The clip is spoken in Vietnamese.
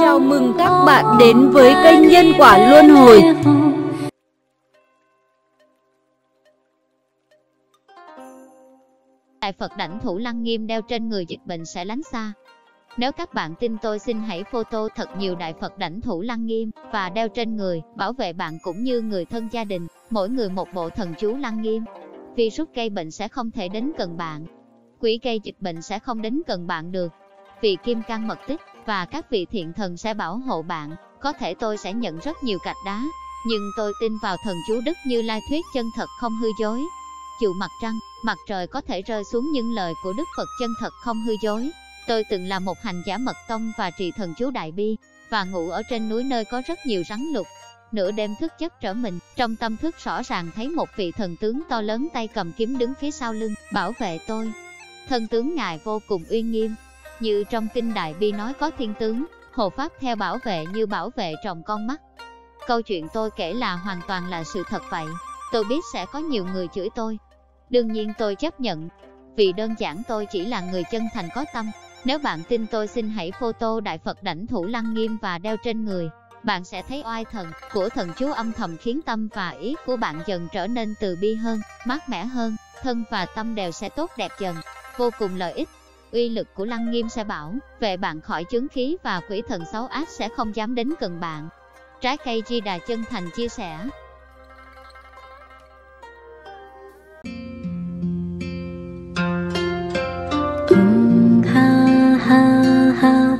Chào mừng các bạn đến với kênh Nhân Quả Luân Hồi Đại Phật đảnh thủ lăng nghiêm đeo trên người dịch bệnh sẽ lánh xa. Nếu các bạn tin tôi xin hãy photo thật nhiều Đại Phật đảnh thủ lăng nghiêm và đeo trên người, bảo vệ bạn cũng như người thân gia đình, mỗi người một bộ thần chú lăng nghiêm. Virus gây bệnh sẽ không thể đến gần bạn. Quỷ gây dịch bệnh sẽ không đến gần bạn được. Vì kim cang mật tích và các vị thiện thần sẽ bảo hộ bạn, có thể tôi sẽ nhận rất nhiều gạch đá, nhưng tôi tin vào thần chú Đức Như Lai thuyết chân thật không hư dối. Dù mặt trăng, mặt trời có thể rơi xuống những lời của Đức Phật chân thật không hư dối. Tôi từng là một hành giả mật tông và trì thần chú Đại Bi, và ngủ ở trên núi nơi có rất nhiều rắn lục. Nửa đêm thức giấc trở mình, trong tâm thức rõ ràng thấy một vị thần tướng to lớn tay cầm kiếm đứng phía sau lưng, bảo vệ tôi thân tướng ngài vô cùng uy nghiêm, như trong kinh Đại Bi nói có thiên tướng, hộ pháp theo bảo vệ như bảo vệ trong con mắt. Câu chuyện tôi kể là hoàn toàn là sự thật vậy. Tôi biết sẽ có nhiều người chửi tôi. Đương nhiên tôi chấp nhận, vì đơn giản tôi chỉ là người chân thành có tâm. Nếu bạn tin tôi xin hãy photo Đại Phật đảnh thủ lăng nghiêm và đeo trên người. Bạn sẽ thấy oai thần của thần chú âm thầm khiến tâm và ý của bạn dần trở nên từ bi hơn, mát mẻ hơn, thân và tâm đều sẽ tốt đẹp dần, vô cùng lợi ích. Uy lực của Lăng Nghiêm sẽ bảo vệ bạn khỏi chướng khí và quỷ thần xấu ác sẽ không dám đến gần bạn. Trái cây Di Đà chân thành chia sẻ. Ha ha ha.